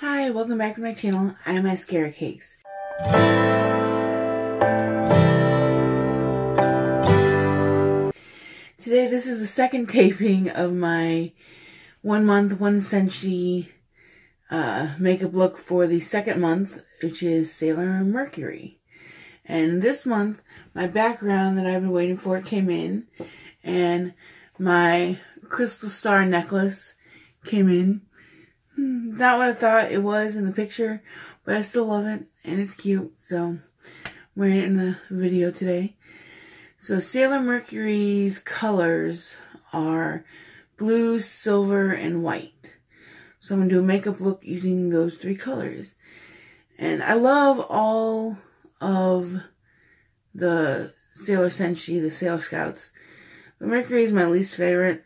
Hi, welcome back to my channel. I'm Maskara Cakes. Today, this is the second taping of my one month, one senshi uh, makeup look for the second month, which is Sailor Mercury. And this month, my background that I've been waiting for came in, and my crystal star necklace came in. Not what I thought it was in the picture, but I still love it, and it's cute, so I'm wearing it in the video today. So Sailor Mercury's colors are blue, silver, and white. So I'm going to do a makeup look using those three colors. And I love all of the Sailor Senshi, the Sailor Scouts. But Mercury is my least favorite.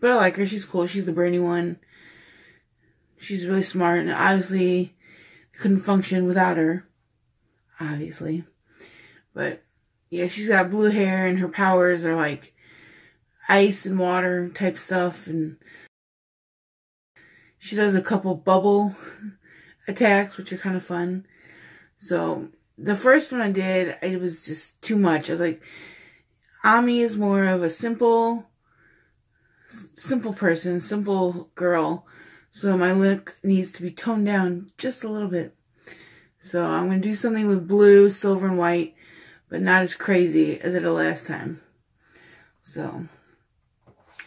But I like her. She's cool. She's the brainy one. She's really smart. And obviously couldn't function without her. Obviously. But yeah, she's got blue hair and her powers are like ice and water type stuff and she does a couple bubble attacks which are kind of fun. So the first one I did, it was just too much. I was like, Ami is more of a simple, simple person, simple girl. So my look needs to be toned down just a little bit. So I'm going to do something with blue, silver, and white but not as crazy as it did last time. So,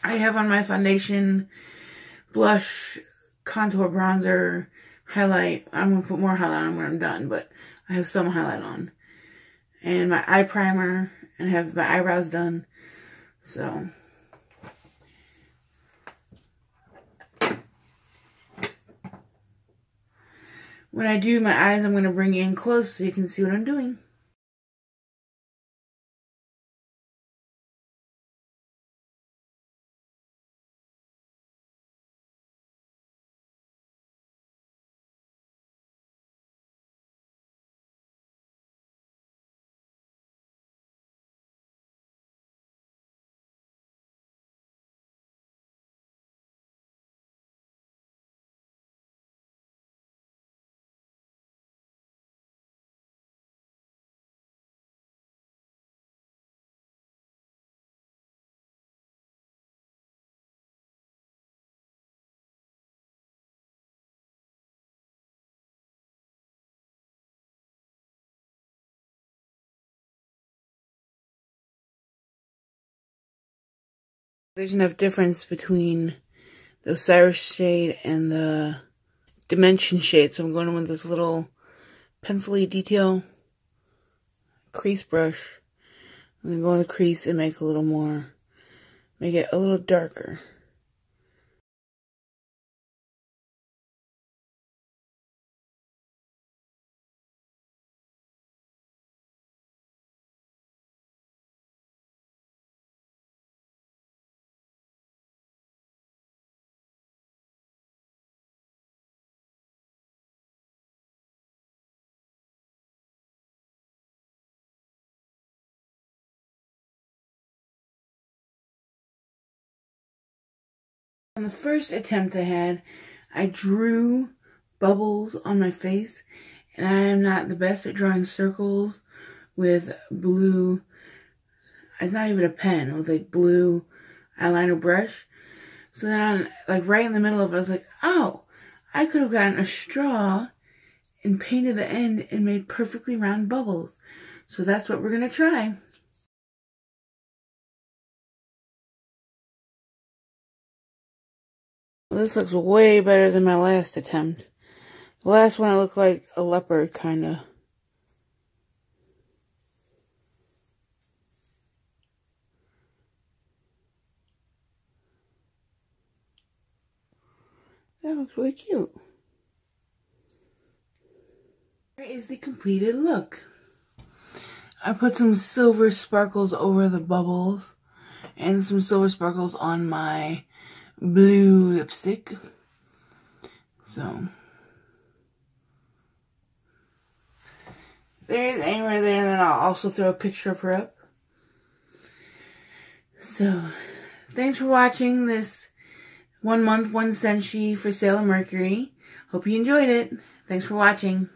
I have on my foundation, blush, contour, bronzer, highlight. I'm going to put more highlight on when I'm done, but I have some highlight on. And my eye primer, and have my eyebrows done. So, when I do my eyes, I'm going to bring you in close so you can see what I'm doing. There's enough difference between the Osiris shade and the Dimension shade, so I'm going in with this little pencil detail crease brush. I'm going to go in the crease and make a little more, make it a little darker. On the first attempt I had, I drew bubbles on my face, and I am not the best at drawing circles with blue, it's not even a pen, with like blue eyeliner brush. So then, on, like right in the middle of it, I was like, oh, I could have gotten a straw and painted the end and made perfectly round bubbles. So that's what we're going to try. This looks way better than my last attempt. The last one I looked like a leopard, kinda. That looks really cute. Here is the completed look. I put some silver sparkles over the bubbles and some silver sparkles on my blue lipstick. So, there's Amy right there, and then I'll also throw a picture of her up. So, thanks for watching this one month, one senshi for Sailor Mercury. Hope you enjoyed it. Thanks for watching.